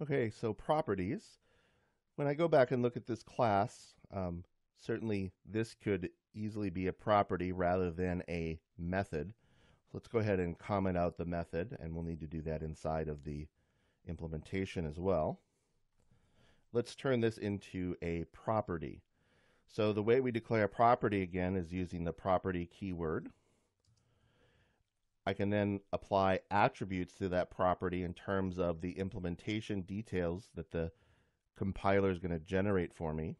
Okay, so properties. When I go back and look at this class, um, certainly this could easily be a property rather than a method. So let's go ahead and comment out the method, and we'll need to do that inside of the implementation as well. Let's turn this into a property. So the way we declare a property again is using the property keyword. I can then apply attributes to that property in terms of the implementation details that the compiler is going to generate for me.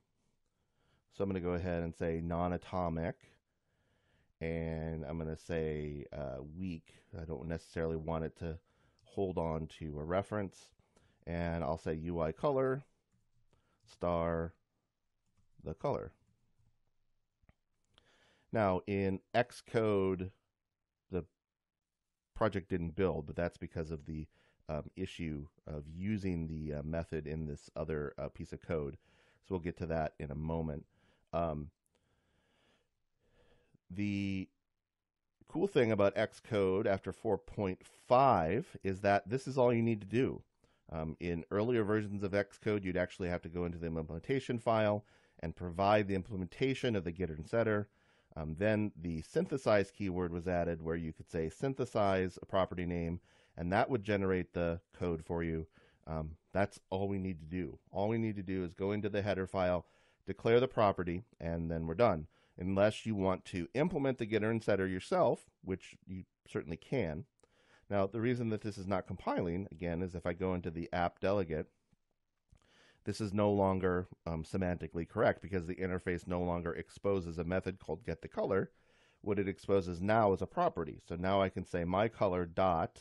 So I'm going to go ahead and say non-atomic, and I'm going to say uh, weak. I don't necessarily want it to hold on to a reference, and I'll say UI color star the color. Now in Xcode, project didn't build, but that's because of the um, issue of using the uh, method in this other uh, piece of code. So we'll get to that in a moment. Um, the cool thing about Xcode after 4.5 is that this is all you need to do. Um, in earlier versions of Xcode, you'd actually have to go into the implementation file and provide the implementation of the getter and setter. Um, then the synthesize keyword was added where you could say synthesize a property name and that would generate the code for you. Um, that's all we need to do. All we need to do is go into the header file, declare the property, and then we're done. Unless you want to implement the getter and setter yourself, which you certainly can. Now, the reason that this is not compiling, again, is if I go into the app delegate, this is no longer um, semantically correct because the interface no longer exposes a method called getTheColor. What it exposes now is a property. So now I can say my color dot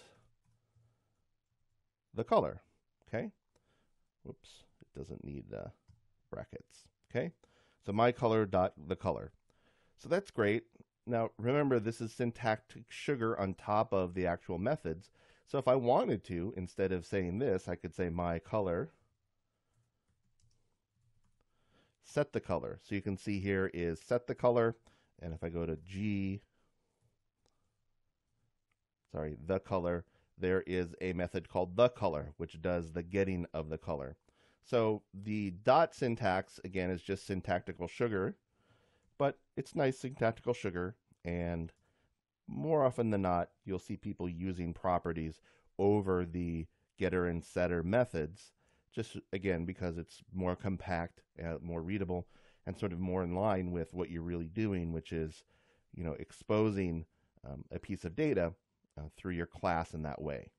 the color. Okay. Whoops, it doesn't need uh, brackets. Okay. So my color dot the color. So that's great. Now remember, this is syntactic sugar on top of the actual methods. So if I wanted to, instead of saying this, I could say my color set the color. So you can see here is set the color. And if I go to G, sorry, the color, there is a method called the color, which does the getting of the color. So the dot syntax, again, is just syntactical sugar, but it's nice syntactical sugar. And more often than not, you'll see people using properties over the getter and setter methods just again because it's more compact, uh, more readable, and sort of more in line with what you're really doing, which is, you know, exposing um, a piece of data uh, through your class in that way.